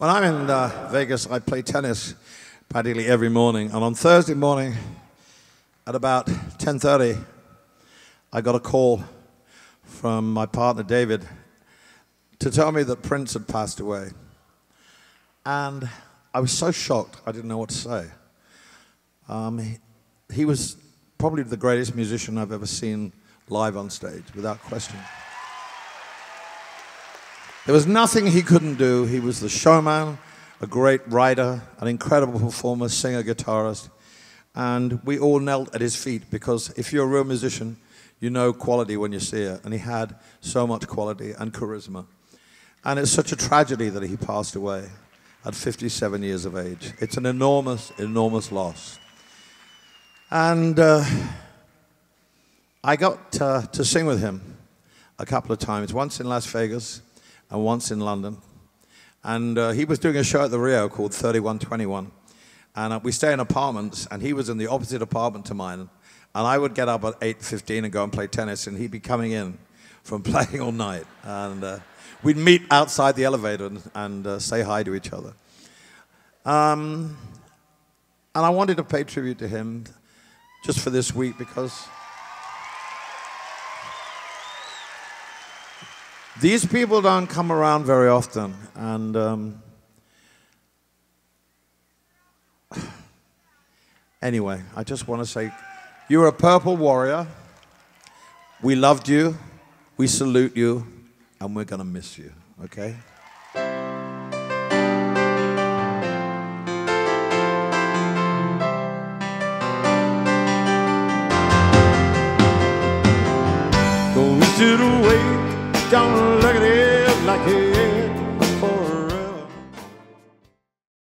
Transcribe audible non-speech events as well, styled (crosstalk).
When I'm in uh, Vegas, I play tennis practically every morning. And on Thursday morning, at about 10:30, I got a call from my partner David to tell me that Prince had passed away. And I was so shocked, I didn't know what to say. Um, he, he was probably the greatest musician I've ever seen live on stage, without question. There was nothing he couldn't do. He was the showman, a great writer, an incredible performer, singer, guitarist. And we all knelt at his feet because if you're a real musician, you know quality when you see it. And he had so much quality and charisma. And it's such a tragedy that he passed away at 57 years of age. It's an enormous, enormous loss. And uh, I got uh, to sing with him a couple of times, once in Las Vegas and once in London. And uh, he was doing a show at the Rio called 3121. And uh, we stay in apartments, and he was in the opposite apartment to mine. And I would get up at 8.15 and go and play tennis, and he'd be coming in from (laughs) playing all night. And uh, we'd meet outside the elevator and, and uh, say hi to each other. Um, and I wanted to pay tribute to him just for this week because these people don't come around very often. And um, (sighs) anyway, I just want to say you're a purple warrior. We loved you, we salute you, and we're going to miss you, okay? don't look at it like it.